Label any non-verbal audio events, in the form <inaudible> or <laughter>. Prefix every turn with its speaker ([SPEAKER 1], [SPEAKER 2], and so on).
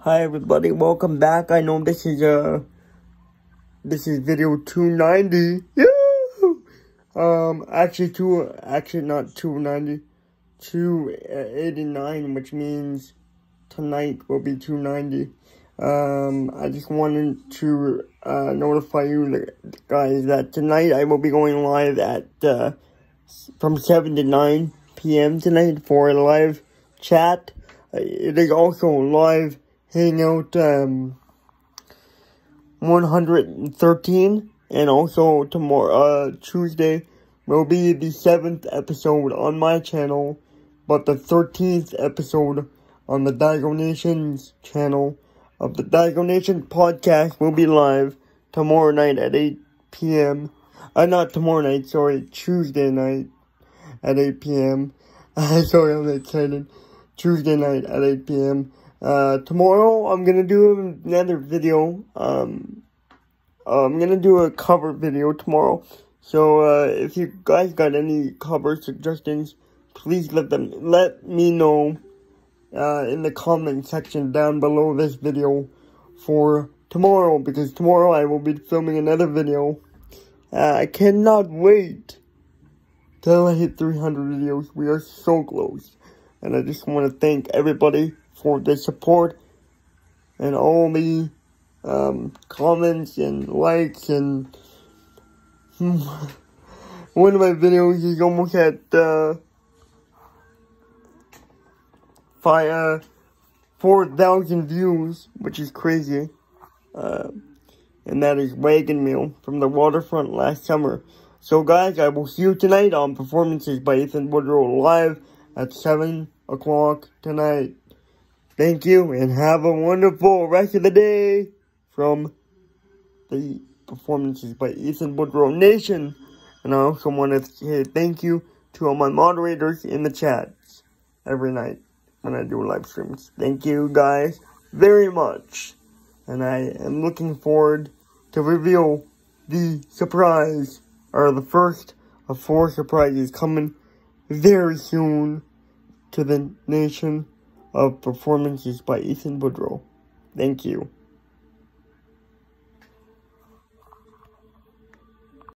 [SPEAKER 1] Hi everybody, welcome back. I know this is uh this is video 290. Yeah. Um actually two actually not 290. 289 which means tonight will be 290. Um I just wanted to uh notify you guys that tonight I will be going live at uh from 7 to 9 p.m. tonight for a live chat. Uh, it is also live Hangout um, 113, and also tomorrow, uh, Tuesday, will be the 7th episode on my channel, but the 13th episode on the Daigo Nations channel of the Daigo Nation podcast will be live tomorrow night at 8 p.m. Uh, not tomorrow night, sorry, Tuesday night at 8 p.m. <laughs> sorry, I'm excited. Tuesday night at 8 p.m. Uh, tomorrow I'm gonna do another video. Um, I'm gonna do a cover video tomorrow. So, uh, if you guys got any cover suggestions, please let them, let me know, uh, in the comment section down below this video for tomorrow, because tomorrow I will be filming another video. Uh, I cannot wait till I hit 300 videos. We are so close. And I just want to thank everybody for the support and all the um, comments and likes and <laughs> one of my videos is almost at uh, uh, 4,000 views, which is crazy. Uh, and that is Wagon Wheel from the waterfront last summer. So guys, I will see you tonight on Performances by Ethan Boudreau live at 7 o'clock tonight. Thank you and have a wonderful rest of the day from the performances by Ethan Boudreau Nation. And I also want to say thank you to all my moderators in the chats every night when I do live streams. Thank you guys very much. And I am looking forward to reveal the surprise, or the first of four surprises coming very soon to the nation of performances by Ethan Boudreau. Thank you.